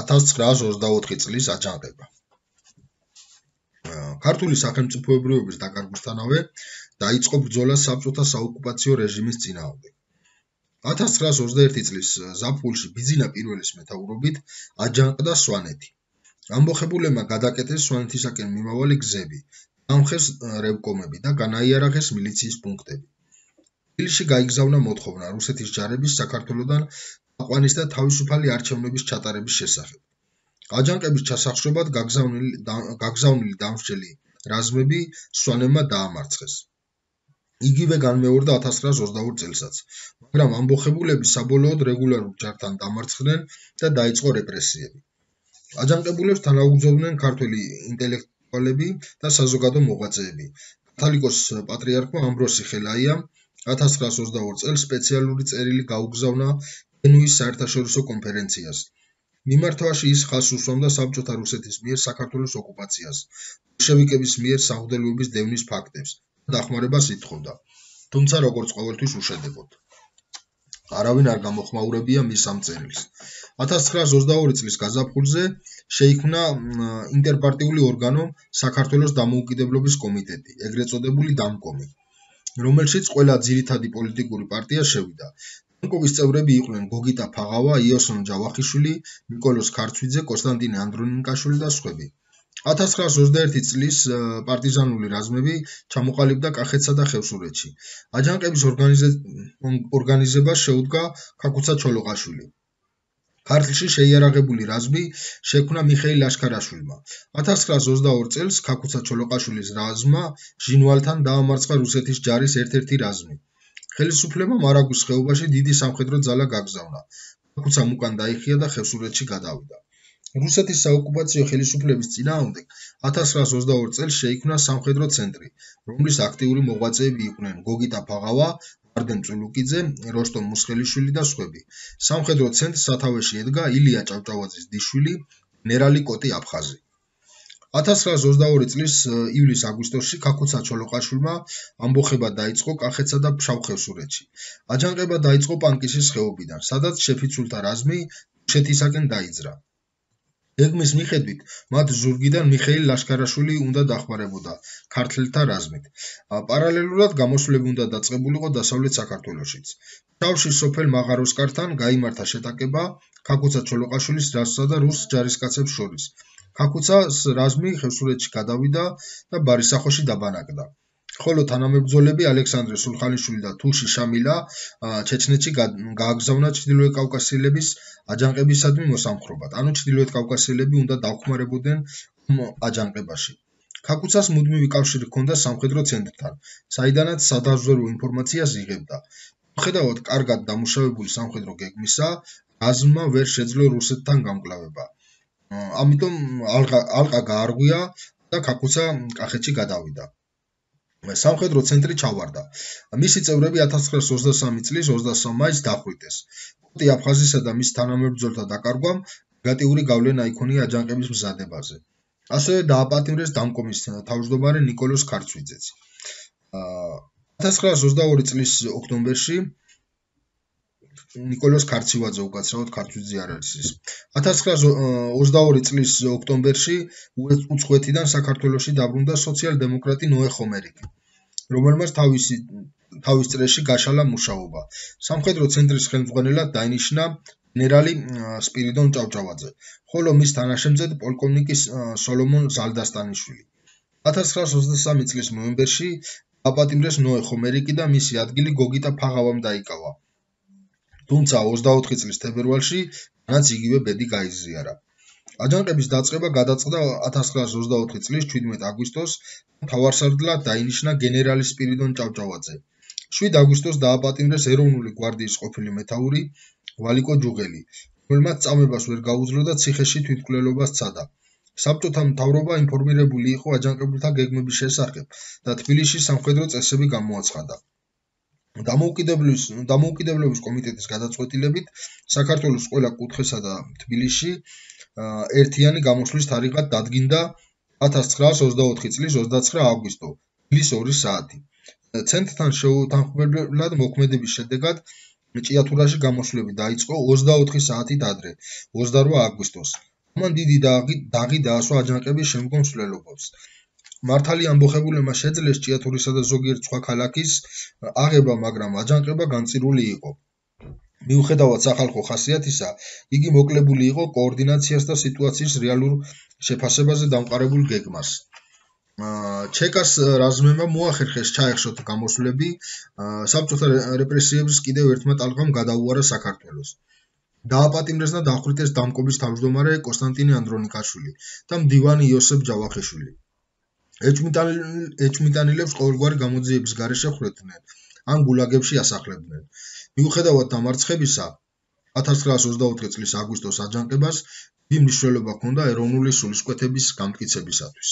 1924 წლის აჯანყება. ქართული სახელმწიფოებრიობის დაკარგვისთანავე დაიწყო ბრძოლა საბჭოთა საოკუპაციო რეჟიმის წინააღმდეგ. 1921 წლის ზაფხულში ბიზინა პირველის მეთაურობით აჯანყდა სვანეთი. ამბოხებულებმა გადაკეტეს სვანეთისაკენ მიმავალი გზები, ამხეს რევკომები და განაიარაღეს მილიციის პუნქტები. თბილისში გაიგზავნა მოთხოვნა რუსეთის ჯარების საქართველოსდან აყვანის და თავისუფალი არჩევნების ჩატარების შესახებ. აჯანყების ჩასახშობად გაგზავნილი გაგზავნილი დამსჯელი რაზმები სვანებმა დაამარცხეს. იგივე განმეორდა 1922 წელსაც, მაგრამ ამბოხებულები საბოლოოდ რეგულარულ ჯართან დამარცხდნენ და დაიწყო რეპრესიები. აჯანყებულებს თანაუგზავნდნენ ქართველი ინტელექტუალები და საზოგადო მოღვაწეები. კათალიკოს პატრიარქმა ამბროსი ხელაიამ 1922 წელს სპეციალური წერილი გაუგზავნა გენუის საერთაშორისო კონფერენციას. მიმართვაში ის ხას უსვამდა საბჭოთა რუსეთის მიერ საქართველოს ოკუპაციას, ბოლშევიკების მიერ საღვთელოების დევნის ფაქტებს და დახმარებას ითხოვდა. თუმცა როგორც ყოველთვის უშედეგოდ. არავინ არ გამოხმაურებია მის ამ წერილს. 1922 წლის გაზაფხულზე შეიქმნა ინტერპარტიული ორგანო საქართველოს დამოუკიდებლობის კომიტეტი, ეგრეთ წოდებული დამკომი, რომელშიც ყველა ძირითადი პოლიტიკური პარტია შევიდა. ბანკოვის წევრები იყვნენ გოგიტა ფაღავა, იოსონ ჯავახიშვილი, ნიკოლოზ ქარცვიძე, კონსტანტინე ანდრონიკაშვილი და სხვები. 1921 წლის პარტიზანული რაზმები ჩამოყალიბდა კახეთსა და ხევსურეთში. აჯანყების ორგანიზებას შეუდგა ქაკუცა ჩოლოყაშვილი. ქართლში შეიარაღებული რაზმი შექმნა მიხეილ ლაშქარაშვილმა. 1922 წელს ქაკუცა ჩოლოყაშვილის რაზმმა ჟინვალთან დაამარცხა რუსეთის ჯარის ერთ-ერთი რაზმი. ხელისუფლებამ არაგვის ხეობაში დიდი სამხედრო ძალა გაგზავნა. ქუცამ უკან დაიხია და ხევსურეთში გადავიდა. რუსეთის საოკუპაციო ხელისუფლების წინააღმდეგ 1922 წელს შეიქმნა სამხედრო ცენტრი, რომლის აქტიური მოღვაწეები იყვნენ გოგიტა ფაღავა, ვარდენ წულუკიძე, როსტომ მუსხელიშვილი და სხვები. სამხედრო ცენტრს სათავეში ედგა ილია ჭავჭავაძის დიშვილი, ნერალი კოტი აფხაზი. 1922 წლის ივლის-აგვისტოში ქაქუცა ჩოლოყაშვილმა ამბოხება დაიწყო კახეთსა და ფშავ-ხევსურეთში. აჯანყება დაიწყო პანკისის ხეობიდან, სადაც შეფიცულთა რაზმი შეთისაკენ დაიძრა. ეგმის მიხედვით, მათ ზურგიდან მიხეილ ლაშქარაშვილი უნდა დახმარებოდა ქართლთა რაზმით. პარალელურად გამოსვლები უნდა დაწყებულიყო დასავლეთ საქართველოსშიც. შავში სოფელ მაღაროსკართან გამართა შეტაკება ქაქუცა ჩოლოყაშვილის რაზმსა და რუს ჯარისკაცებს შორის. ქაქუცას რაზმი ხევსურეთში გადავიდა და ბარისახოში დაბანაკდა. ხოლო თანამებრძოლები ალექსანდრე სულხანიშვილი და თუში შამილა ჩეჩნეთში გააგზავნა ჩრდილოეთ კავკასიელების აჯანყებისადმი მოსამხრობად. ანუ ჩრდილოეთ კავკასიელები უნდა დაახმარებოდნენ აჯანყებაში. ქაქუცას მუდმივი კავშირი ჰქონდა სამხედრო ცენტრთან, საიდანაც სადაზვერვო ინფორმაციას იღებდა. ხედავთ კარგად დამუშავებული სამხედრო გეგმისა, აზმა ვერ შეძლო რუსეთთან გამკლავება. ამიტომ ალყა ალყა გაარღვია და კაკუცა კახეთში გადავიდა. სამხედრო ცენტრი ჩავარდა. მისი წევრები 1923 წლის 23 მაისს დახვრიტეს. პუტი აფხაზისა და მის თანამებრძოლთა დაკარგვამ ნეგატიური გავლენა იქონია აჯანყების მზადებაზე. ასევე დააპატიმრეს დამკომის თავმჯდომარე ნიკოლოზ ქარცვიძეც. 1922 წლის ოქტომბერში ნიკოლოზ ქარცივაძე უკაცრავად ქართვიძე არ არის ის. 1922 წლის ოქტომბერში უცხოეთიდან საქართველოში დაბრუნდა სოციალ-დემოკრატი ნოე ხომერიკი, რომელმაც თავისი თავის წრეში გაშალა მუშაობა. სამხედრო ცენტრის ხელმძღვანელად დაინიშნა გენერალი სპირიდონ ჭავჭავაძე, ხოლო მის თანაშემწედ პოლკოვნიკი სოლომონ ზალდასტანიშვილი. 1923 წლის ნოემბერში აპატიმრეს ნოე ხომერიკი და მისი ადგილი გოგიტა ფაღავამ დაიკავა. თუმცა 24 წლის თებერვალში რაც იგივე ბედი გაიზიარა. აჯანყების დაწყება გადაწყდა 1924 წლის 17 აგვისტოს თავარსარდლად დაინიშნა გენერალი სპირიდონ ჭავჭავაძე. 7 აგვისტოს დააპატიმრეს ეროვნული გვარდიის ყოფილი მეთაური ვალიკო ჯუღელი, რომელმაც წამებას ვერ გაუძლო და ციხეში თვითმკვლელობას ცადა. საბჭოთა მთავრობა ინფორმირებული იყო აჯანყებულთა გეგმების შესახებ და თბილისში სამხედრო წესები გამოაცხადა. დამოუკიდებლობის დამოუკიდებლობის კომიტეტის გადაწყვეტილებით საქართველოს ყველა კუთხესა და თბილისში ერთიანი გამოსვლის თარიღად დადგინდა 1924 წლის 29 აგვისტო თბილის 2 საათი. ცენტრთან შეუთანხმებლად მოქმედების შედეგად ჭიათურაში გამოსვლები დაიწყო 24 საათით ადრე, 28 აგვისტოს. მან დიდი დაღი დაასვა აჯანყების შემდგომ მსვლელობებს. მართალი ამბოხებულებმა შეძლეს ჭიათურისა და ზოგიერთ სხვა ქალაქის აღება, მაგრამ აჯანყება განწირული იყო. მიუხედავად სახალხო ხასიათისა, იგი მოკლებული იყო კოორდინაციას და სიტუაციის რეალურ შეფასებაზე დამყარებულ გეგმას. ჩეკას რაზმებმა მოახერხეს ჩაეხშოთ გამოსვლები, საბჭოთა რეპრესიებს კიდევ ერთმა ტალღამ გადაუარა საქართველოს. დააპატიმრეს და დახვრიტეს დამკობის თავმჯდომარე კონსტანტინე ანდრონიკაშვილი და მდივანი იოსებ ჯავახიშვილი. ეჭმიტანილებს ყოველგვარი გამოძიების გარეშე ხვდდნენ, ან გულაგებში ასახლებდნენ. მიუხედავად დამარცხებისა 1924 წლის აგვისტოს აჯანყებას დიდი მნიშვნელობა ჰქონდა ეროვნული სულისკვეთების გამტკიცებისათვის.